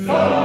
No.